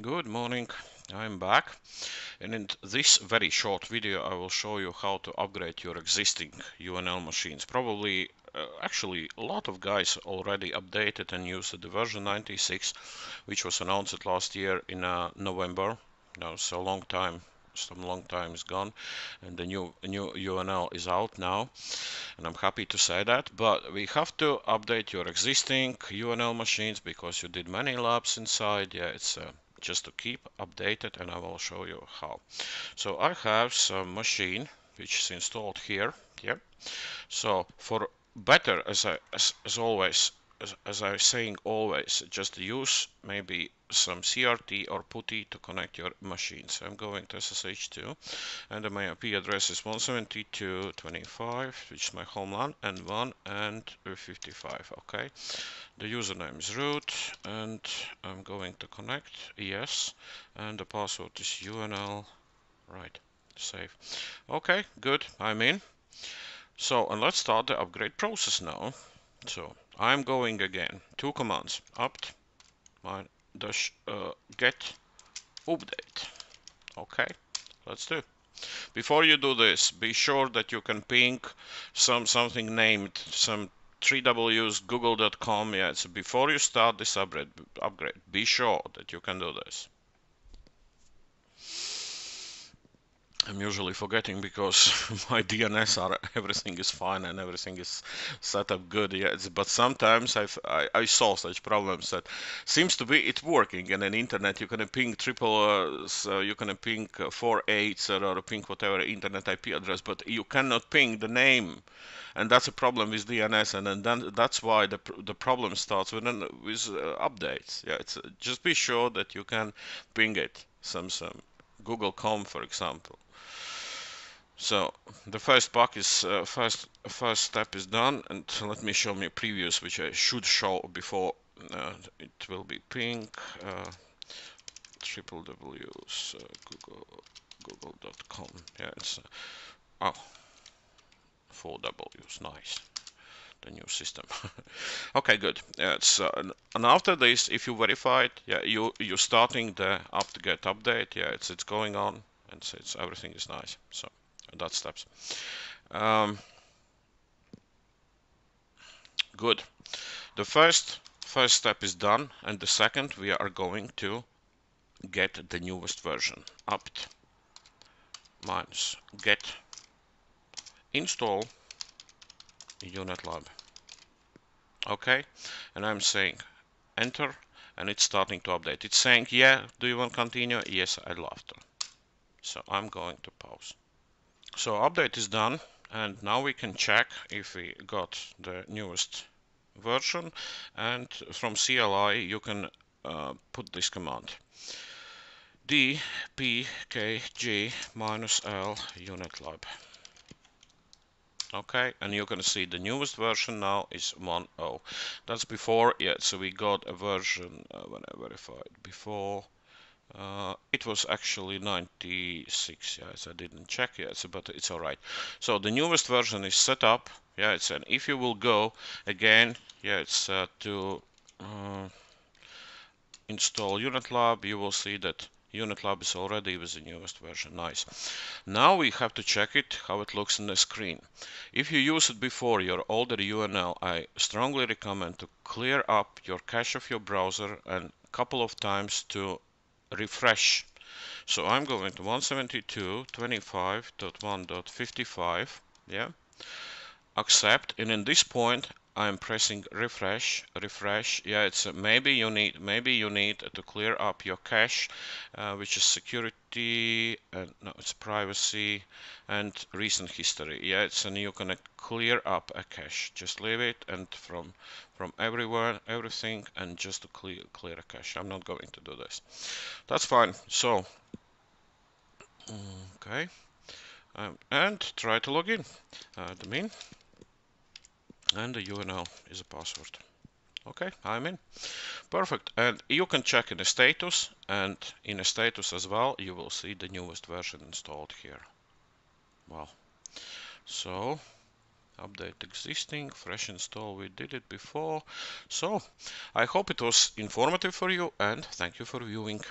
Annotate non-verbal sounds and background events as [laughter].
Good morning, I'm back and in this very short video I will show you how to upgrade your existing UNL machines. Probably, uh, actually a lot of guys already updated and used the version 96 which was announced last year in uh, November. Now so long time some long time is gone and the new new UNL is out now and I'm happy to say that but we have to update your existing UNL machines because you did many labs inside yeah it's uh, just to keep updated and I will show you how. So I have some machine which is installed here yeah. So for better as I as, as always as, as I was saying always just use maybe some CRT or PuTTY to connect your machine. So I'm going to SSH2 and my IP address is 172.25 which is my home homeland and 1 and 55 okay? The username is root and I'm going to connect yes and the password is UNL right save. Okay good I'm in. So and let's start the upgrade process now. So I'm going again. Two commands. Apt my dash uh, get update. Okay. Let's do. Before you do this be sure that you can ping some something named some 3ws google.com yeah so before you start this upgrade upgrade be sure that you can do this I'm usually forgetting because [laughs] my DNS are everything is fine and everything is set up good. Yeah, but sometimes I've, I, I saw such problems that seems to be it working. And in internet you can ping triple, uh, so you can ping uh, four eights or ping whatever internet IP address, but you cannot ping the name, and that's a problem with DNS. And then that's why the the problem starts with with uh, updates. Yeah, it's just be sure that you can ping it some some Google.com for example. So the first bug is uh, first first step is done, and let me show me previous, which I should show before uh, it will be ping. Uh, triple W's uh, Google Google.com. Yeah, it's uh, oh four W's. Nice the new system. [laughs] okay, good. Yeah, uh, and after this, if you verify it, yeah, you you're starting the apt-get update. Yeah, it's it's going on, and it's, it's everything is nice. So that steps. Um, good. The first first step is done, and the second we are going to get the newest version. apt minus get install UNetLab. Okay, and I'm saying enter, and it's starting to update. It's saying, yeah, do you want to continue? Yes, I'd love to. So I'm going to pause. So update is done and now we can check if we got the newest version and from CLI you can uh, put this command dpkg minus l unetlab okay and you're gonna see the newest version now is 1.0 that's before yeah so we got a version uh, when I verified before uh, it was actually 96 yes I didn't check yet but it's alright. So the newest version is set up yeah it's an if you will go again yeah it's uh, to install UNetLab you will see that UNetLab is already with the newest version. Nice. Now we have to check it how it looks on the screen. If you use it before your older UNL I strongly recommend to clear up your cache of your browser and couple of times to refresh. So I'm going to 172.25.1.55, yeah, accept, and in this point I'm pressing refresh, refresh. Yeah, it's uh, maybe you need maybe you need to clear up your cache, uh, which is security and no, it's privacy and recent history. Yeah, it's and you can clear up a cache. Just leave it and from from everywhere, everything, and just to clear clear a cache. I'm not going to do this. That's fine. So okay, um, and try to log in. Uh, admin and the UNL is a password. Okay, I'm in. Perfect. And you can check in the status and in the status as well, you will see the newest version installed here. Well, so update existing, fresh install, we did it before. So I hope it was informative for you and thank you for viewing.